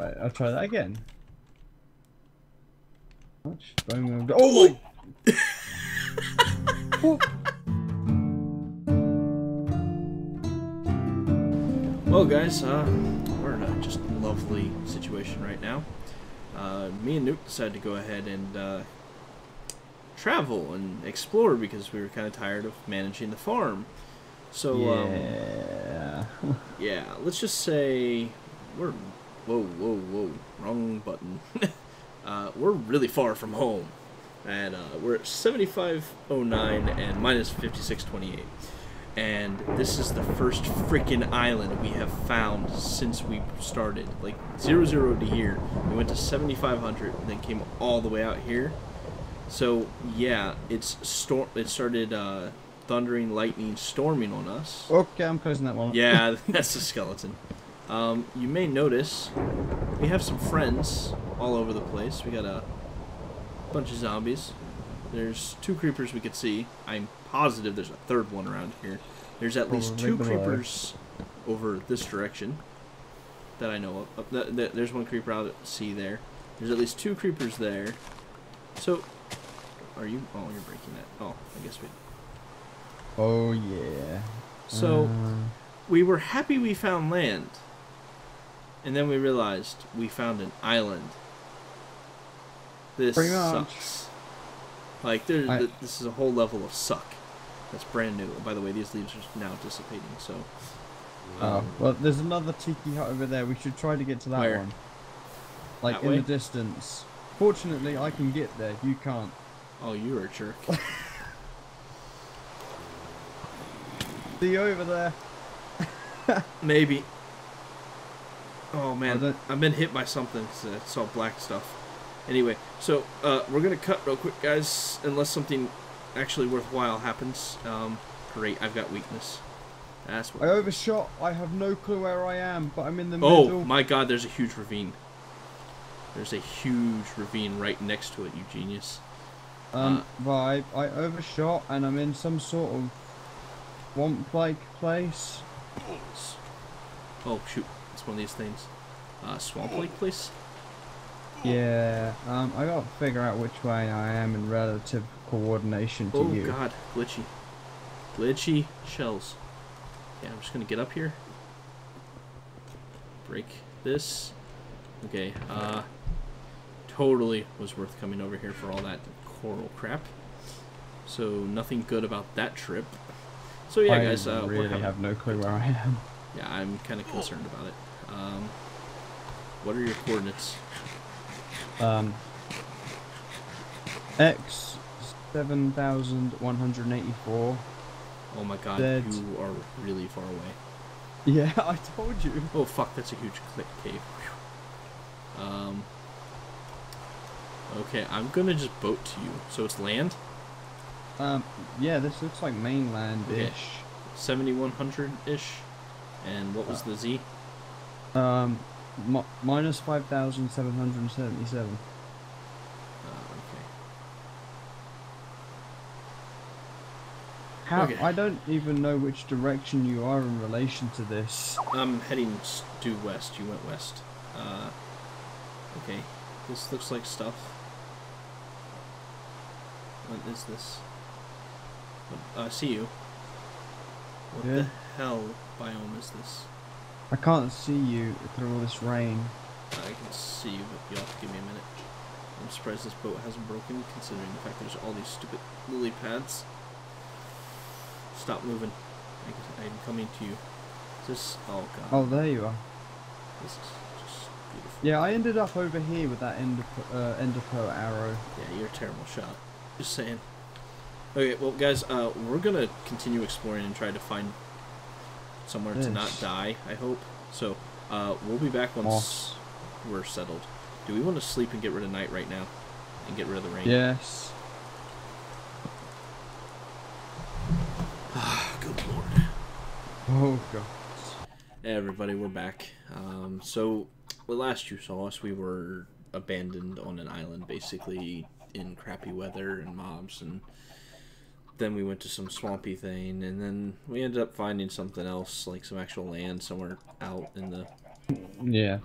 Right, I'll try that again. Much? Oh my! What? Well, guys, uh, we're in a just lovely situation right now. Uh, me and Nuke decided to go ahead and uh, travel and explore because we were kind of tired of managing the farm. So, um, yeah. yeah, let's just say we're whoa, whoa, whoa, wrong button. uh, we're really far from home, and uh, we're at 7509 and minus 5628. And this is the first freaking island we have found since we started. Like zero zero to here, we went to 7500, and then came all the way out here. So yeah, it's storm. It started uh, thundering, lightning, storming on us. Okay, I'm closing that one. Yeah, that's the skeleton. Um, you may notice we have some friends all over the place. We got a bunch of zombies. There's two creepers we could see. I'm positive there's a third one around here. There's at least two creepers over this direction that I know of. Th- th- there's one creeper out at sea there. There's at least two creepers there. So, are you? Oh, you're breaking that. Oh, I guess we. Oh yeah. So. Uh, we were happy we found land. And then we realized we found an island. This Pretty much. sucks. Like there, I- th- this is a whole level of suck. That's brand new. By the way, these leaves are now dissipating. So, oh, um, well, there's another tiki hut over there. We should try to get to that Where? one. Like That in way? the distance. Fortunately, I can get there. You can't. oh, you are a jerk. See you over there. Maybe. Oh man, I've been hit by something. 'cause I saw black stuff. Anyway, so uh, we're gonna cut real quick, guys. Unless something actually worthwhile happens. Um, great, I've got weakness. That's what. I overshot. I have no clue where I am, but I'm in the Oh middle. my god, there's a huge ravine. There's a huge ravine right next to it, you genius. Um, vibe. I overshot, and I'm in some sort of swamp-like place. Oh shoot, it's one of these things. Uh, swamp lake place? Yeah. Um, I gotta figure out which way I am in relative coordination to Oh you. Oh god, glitchy. Glitchy shells. Yeah, I'm just gonna get up here. Break this. Okay, uh totally was worth coming over here for all that coral crap. So nothing good about that trip. So yeah I guys, uh really have no clue where I am. Yeah, I'm kind of concerned about it. Um, what are your coordinates? Um, X seven thousand one hundred eighty-four. Oh my god, Dead. you are really far away. Yeah, I told you. Oh fuck, that's a huge click cave. Um. Okay, I'm gonna just boat to you. So it's land, Um, yeah, this looks like mainland-ish. 7100 ish. And what was the Z? Um, mi- minus five thousand seven hundred seventy-seven. Uh, okay. How? Okay. I don't even know which direction you are in relation to this. I'm heading due west. You went west. Uh, okay. This looks like stuff. What is this? Uh, I see you. What Yeah. the hell biome is this? I can't see you through all this rain. I can see you, but you'll have to give me a minute. I'm surprised this boat hasn't broken, considering the fact there's all these stupid lily pads. Stop moving. I I'm coming to you. Is this? Oh god. Oh, there you are. This is just beautiful. Yeah, I ended up over here with that ender, uh, ender pearl arrow. Yeah, you're a terrible shot. Just saying. Okay, well, guys, uh, we're gonna continue exploring and try to find somewhere to not die. I hope. So, uh, we'll be back once we're settled. Do we want to sleep and get rid of night right now, and get rid of the rain? Yes. Good lord. Oh god. Hey everybody, we're back. Um, so, the last you saw us, we were abandoned on an island, basically in crappy weather and mobs, and then we went to some swampy thing, and then we ended up finding something else, like some actual land somewhere out in the Yeah.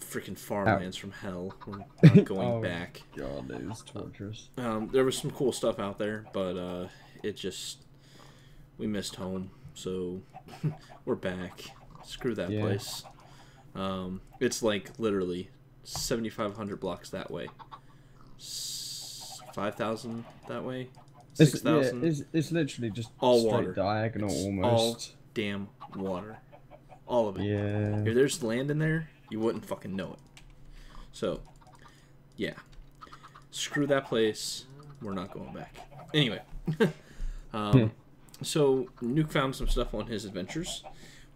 freaking farmlands from hell. We're not going Oh. back. God, it is torturous. Um, there was some cool stuff out there, but uh, it just we missed home, so we're back. Screw that Yeah. place. Um, it's like literally seventy five hundred blocks that way, five thousand that way, It's, yeah, it's, it's literally just All water. diagonal all almost. damn water, all of it. Yeah. If there's land in there, you wouldn't fucking know it. So, yeah. Screw that place. We're not going back. Anyway. um, so, Nuke found some stuff on his adventures.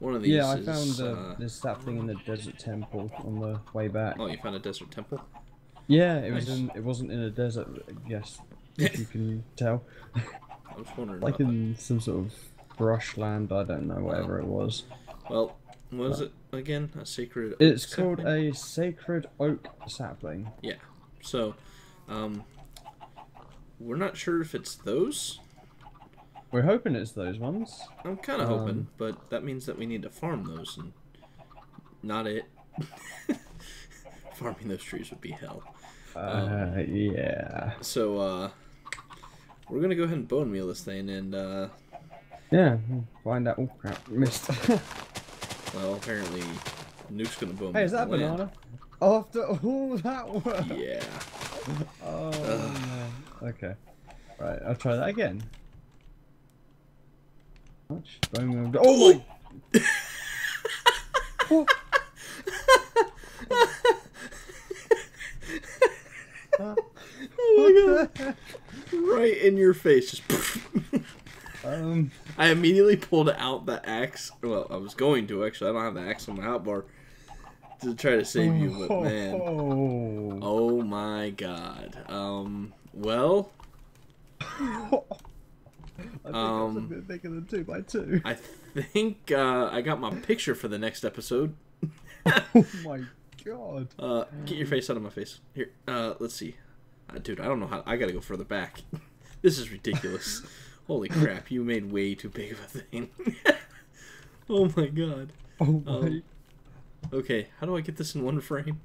One of these Yeah, I is, found uh, uh, this thing in the desert temple on the way back. Oh, you found a desert temple? Yeah, it was in. It wasn't in a desert. Yes, if you can tell. I was wondering. Like in some sort of brushland. I don't know, whatever it was. Well, what is it again? A sacred. It's called sapling? a sacred oak sapling. Yeah. So, um, we're not sure if it's those. We're hoping it's those ones. I'm kind of hoping, Um, but that means that we need to farm those, and not it. Farming those trees would be hell. Uh, yeah. So, uh, we're gonna go ahead and bone meal this thing, and uh, Yeah. Find out. Oh crap! Missed. well, apparently, Nuke's gonna bone. hey, is that a land. banana? After all that work. Yeah. Oh man. Okay. Right, I'll try that again. Much bone meal- Oh my! What? Uh, Oh what the Right in your face, just. Um. I immediately pulled out the axe. Well, I was going to actually. I don't have the axe on my hotbar to try to save you, but man. Oh. Oh my god. Um. Well, I think that's a Um, bit bigger than two by two. I think uh, I got my picture for the next episode. Oh my god. Uh, get your face out of my face. Here. Uh, let's see. Dude, I don't know how. I gotta go further back. this is ridiculous. Holy crap! You made way too big of a thing. oh my god. Oh my. Um, Okay, how do I get this in one frame?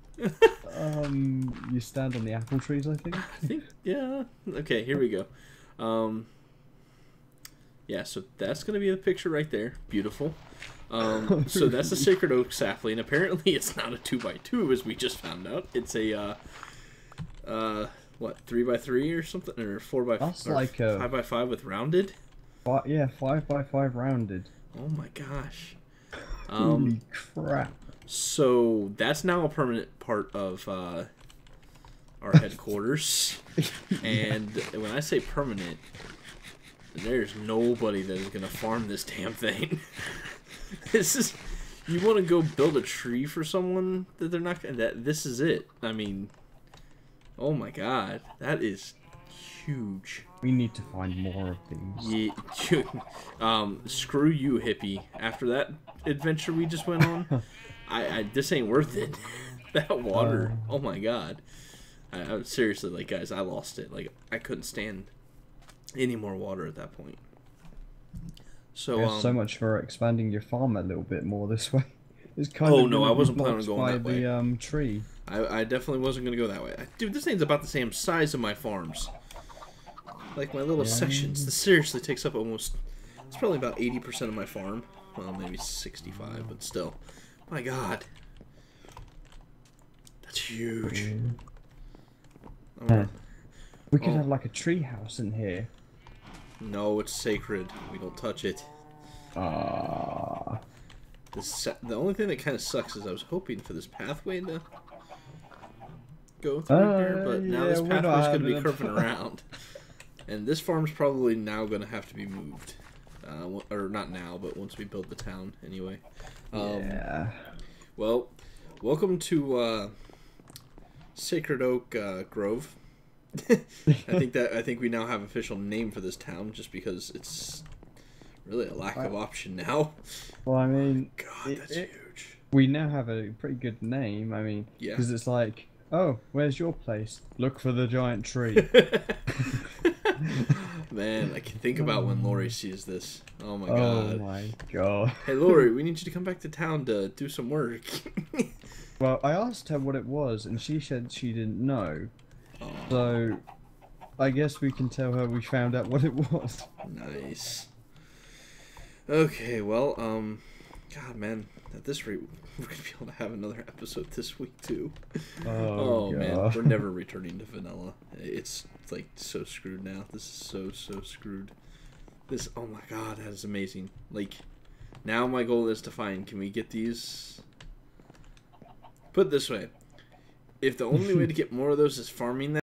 Um, you stand on the apple trees, I think. I think yeah. Okay, here we go. Um, yeah, so that's gonna be the picture right there. Beautiful. Um, so that's a sacred oak sapling. Apparently, it's not a two by two, as we just found out. It's a uh, uh, what three by three or something, or four by That's or like a- five by five with rounded. Yeah, five by five rounded. Oh my gosh. Holy Um, crap! so that's now a permanent part of uh, our headquarters. And when I say permanent, there's nobody that is gonna farm this damn thing. this is you want to go build a tree for someone that they're not gonna. That this is it. I mean, oh my god, that is huge. We need to find more of these. Yeah, um, screw you, hippie. After that adventure we just went on, I, I this ain't worth it. that water, Uh. oh my god. I, I seriously like, guys, I lost it. Like, I couldn't stand any more water at that point. So, um, so much for expanding your farm a little bit more this way. It's kind Oh, of no, I wasn't planning on going by that way. the um tree. I, I definitely wasn't gonna go that way. Dude, this thing's about the same size of my farms. Like my little Yeah. sections. This seriously takes up almost. It's probably about eighty percent of my farm. Well, maybe sixty-five, but still. My God, that's huge. Oh, Yeah. We could Oh. have like a tree house in here. no, it's sacred. We don't touch it. Ah, The the only thing that kind of sucks is I was hoping for this pathway to go through Uh, here, but now yeah, this pathway's going to be curving around, and this farm's probably now going to have to be moved, uh, or not now, but once we build the town anyway. Um, yeah. Well, welcome to uh, Sacred Oak uh, Grove. I think that I think we now have official name for this town, just because it's really a lack of option now. Well, I mean, God, It- that's it- huge. we now have a pretty good name. I mean, Yeah. because it's like, oh, where's your place? Look for the giant tree. Man, I can think about when Lori mm. sees this. Oh my oh god. my god. Hey Lori, we need you to come back to town to do some work. Well, I asked her what it was, and she said she didn't know. Oh, So, I guess we can tell her we found out what it was. nice. Okay, well, um, God, man, at this rate, we're gonna be able to have another episode this week too. Oh, man, we're never returning to vanilla. It's like so screwed now. This is so so screwed. This, oh my God, that is amazing. Like, now my goal is to find. Can we get these? Put it this way, if the only way to get more of those is farming them.